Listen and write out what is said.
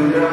Hallelujah.